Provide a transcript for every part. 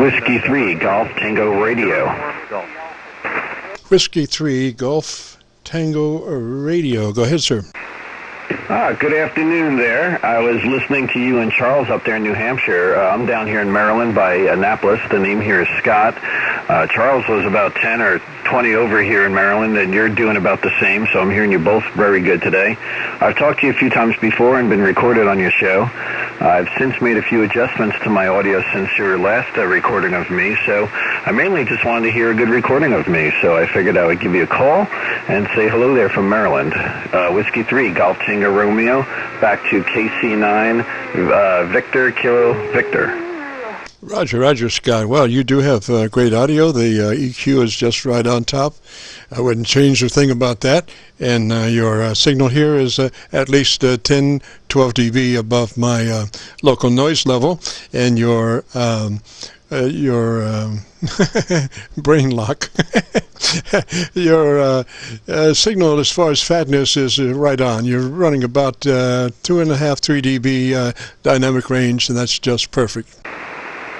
Whiskey 3 Golf Tango Radio. Whiskey 3 Golf Tango Radio. Go ahead, sir. Ah, good afternoon there. I was listening to you and Charles up there in New Hampshire. Uh, I'm down here in Maryland by Annapolis. The name here is Scott. Uh, Charles was about 10 or 20 over here in Maryland, and you're doing about the same, so I'm hearing you both very good today. I've talked to you a few times before and been recorded on your show. I've since made a few adjustments to my audio since your last uh, recording of me, so I mainly just wanted to hear a good recording of me, so I figured I would give you a call and say hello there from Maryland. Uh, Whiskey 3, Golf Tango Romeo, back to KC9, uh, Victor, Kilo, Victor. Roger, Roger, Scott. Well, you do have uh, great audio. The uh, EQ is just right on top. I wouldn't change a thing about that. And uh, your uh, signal here is uh, at least uh, 10, 12 dB above my local noise level. And your um, your um, brain lock. your signal, as far as fatness, is right on. You're running about two and a half, three dB dynamic range, and that's just perfect.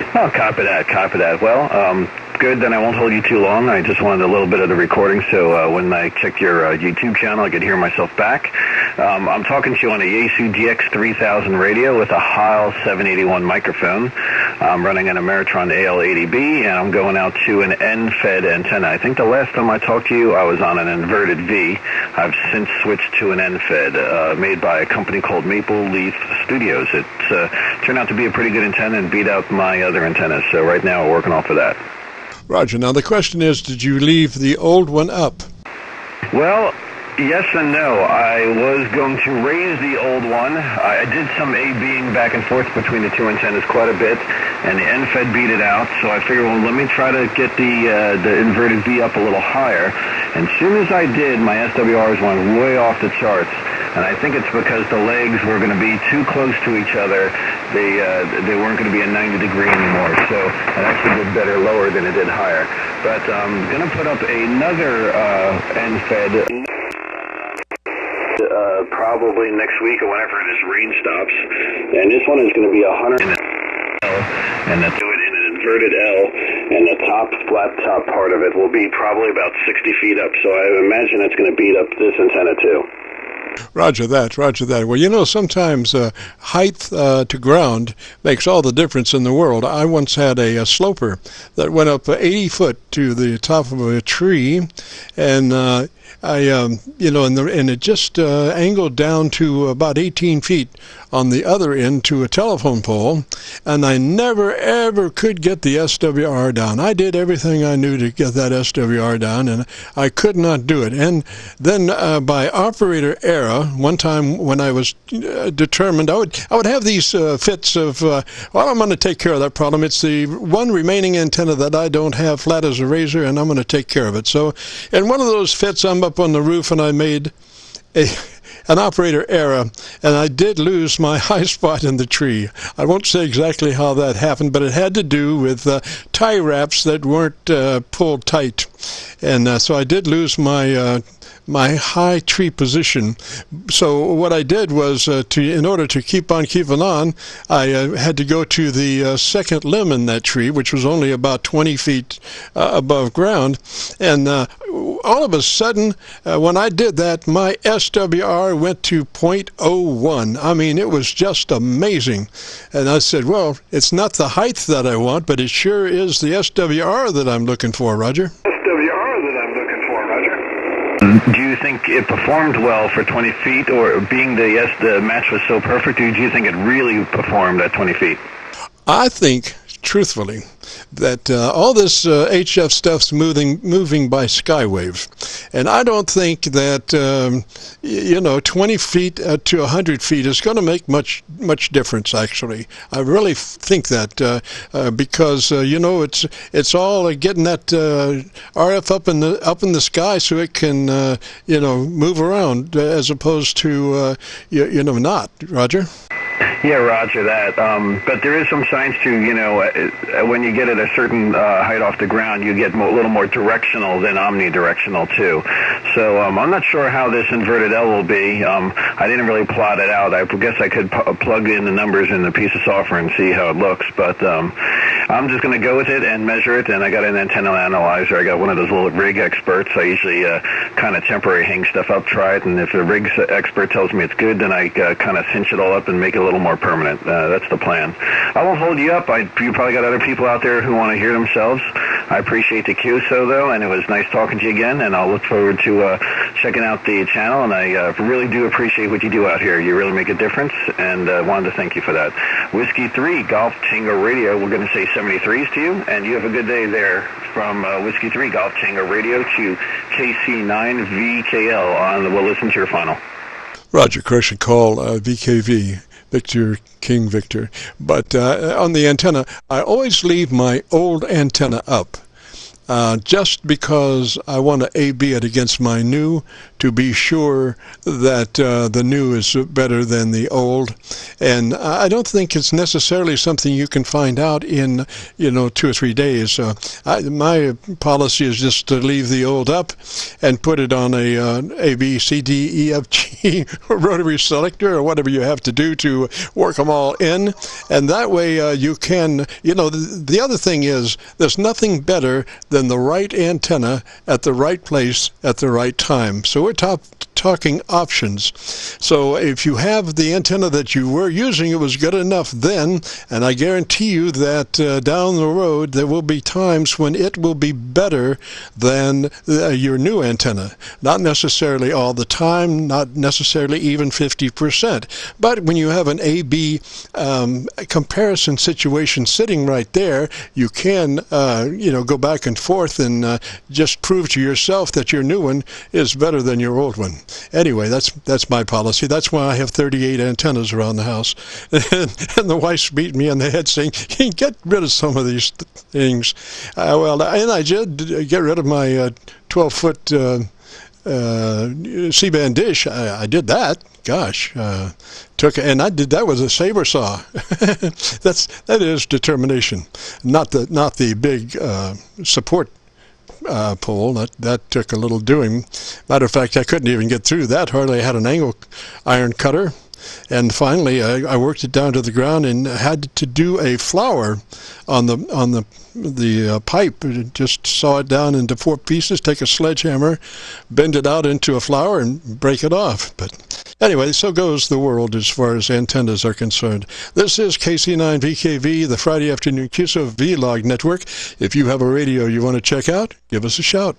Oh, copy that, copy that. Well, um, good. Then I won't hold you too long. I just wanted a little bit of the recording, so uh, when I checked your uh, YouTube channel, I could hear myself back. Um, I'm talking to you on a Yaesu DX3000 radio with a Heil 781 microphone. I'm running an Ameritron AL80B, and I'm going out to an end-fed antenna. I think the last time I talked to you, I was on an inverted V. I've since switched to an end-fed, uh, made by a company called Maple Leaf Studios. It uh, turned out to be a pretty good antenna and beat out my other antennas. So right now, we're working off of that. Roger. Now the question is, did you leave the old one up? Well, yes and no. I was going to raise the old one. I did some A-Bing back and forth between the two antennas quite a bit, and the end-fed beat it out. So I figured, well, let me try to get the uh, the inverted V up a little higher. And as soon as I did, my SWRs went way off the charts and I think it's because the legs were going to be too close to each other. They uh, they weren't going to be a 90 degree anymore. So it actually did better lower than it did higher. But I'm going to put up another uh, end-fed. Probably next week or whenever this rain stops. And this one is going to be a 100 and then do it in an inverted L, and the top flat top part of it will be probably about 60 feet up. So I imagine it's going to beat up this antenna too. Roger that, roger that. Well, you know, sometimes uh, height uh, to ground makes all the difference in the world. I once had a, a sloper that went up 80 foot to the top of a tree, and uh, I, um, you know, and, the, and it just uh, angled down to about 18 feet on the other end to a telephone pole, and I never ever could get the SWR down. I did everything I knew to get that SWR down, and I could not do it. And then uh, by operator error, one time when I was uh, determined, I would I would have these uh, fits of, uh, well, I'm going to take care of that problem. It's the one remaining antenna that I don't have flat as a razor, and I'm going to take care of it. So, in one of those fits, I'm up on the roof, and I made a an operator error, and I did lose my high spot in the tree. I won't say exactly how that happened, but it had to do with uh, tie wraps that weren't uh, pulled tight, and uh, so I did lose my uh, my high tree position. So what I did was uh, to, in order to keep on keeping on, I uh, had to go to the uh, second limb in that tree, which was only about 20 feet uh, above ground. And uh, all of a sudden, uh, when I did that, my SWR went to 0.01. I mean, it was just amazing. And I said, well, it's not the height that I want, but it sure is the SWR that I'm looking for, Roger. Do you think it performed well for 20 feet, or being the yes, the match was so perfect, or do you think it really performed at 20 feet? I think truthfully, that uh, all this uh, HF stuff's moving moving by skywave, and I don't think that um, you know 20 feet uh, to 100 feet is going to make much much difference. Actually, I really think that uh, uh, because uh, you know it's it's all getting that RF up in the up in the sky so it can you know move around as opposed to you, you know not. Roger. Yeah, Roger that. Um, but there is some science to, you know, uh, when you get at a certain uh, height off the ground, you get a little more directional than omnidirectional too. So um, I'm not sure how this inverted L will be. Um, I didn't really plot it out. I guess I could plug in the numbers in the piece of software and see how it looks. But um, I'm just going to go with it and measure it. And I got an antenna analyzer. I got one of those little RigExperts. I usually uh, kind of temporary hang stuff up, try it, and if the rig expert tells me it's good, then I uh, kind of cinch it all up and make it a little more permanent. Uh, that's the plan. I won't hold you up. I, you probably got other people out there who want to hear themselves. I appreciate the QSO though, and it was nice talking to you again. And I'll look forward to uh, checking out the channel. And I uh, really do appreciate what you do out here. You really make a difference, and uh, wanted to thank you for that. Whiskey Three Golf Tango Radio. We're going to say 73s to you, and you have a good day there from uh, Whiskey Three Golf Tango Radio to KC9VKL on. We'll listen to your final. Roger, correction call uh, VKV. Victor King Victor. But uh, on the antenna, I always leave my old antenna up. Uh, just because I want to A-B it against my new to be sure that uh, the new is better than the old. And I don't think it's necessarily something you can find out in, you know, two or three days. Uh, I, my policy is just to leave the old up and put it on a uh, A, B, C, D, E, F, G rotary selector or whatever you have to do to work them all in. And that way uh, you can, you know, the, the other thing is there's nothing better than the right antenna at the right place at the right time. So we're top, talking options. So if you have the antenna that you were using, it was good enough then, and I guarantee you that uh, down the road there will be times when it will be better than uh, your new antenna. Not necessarily all the time, not necessarily even 50%. But when you have an A-B um, comparison situation sitting right there, you can, uh, you know, go back and forth and uh, just prove to yourself that your new one is better than your old one. Anyway, that's that's my policy. That's why I have 38 antennas around the house. and, and the wife's beating me on the head saying, "Get rid of some of these things." Uh, well, and I did get rid of my uh, 12 foot. Uh, uh, C-band dish. I, I, did that. Gosh, uh, took and I did that with a saber saw. That's that is determination, not the not the big uh, support uh, pole. That that took a little doing. Matter of fact, I couldn't even get through that. Hardly had an angle iron cutter. And finally, I, I worked it down to the ground and had to do a flower on the on the the uh, pipe. Just saw it down into four pieces. Take a sledgehammer, bend it out into a flower, and break it off. But Anyway, so goes the world as far as antennas are concerned. This is KC9VKV, the Friday afternoon QSO Vlog network. If you have a radio you want to check out, give us a shout.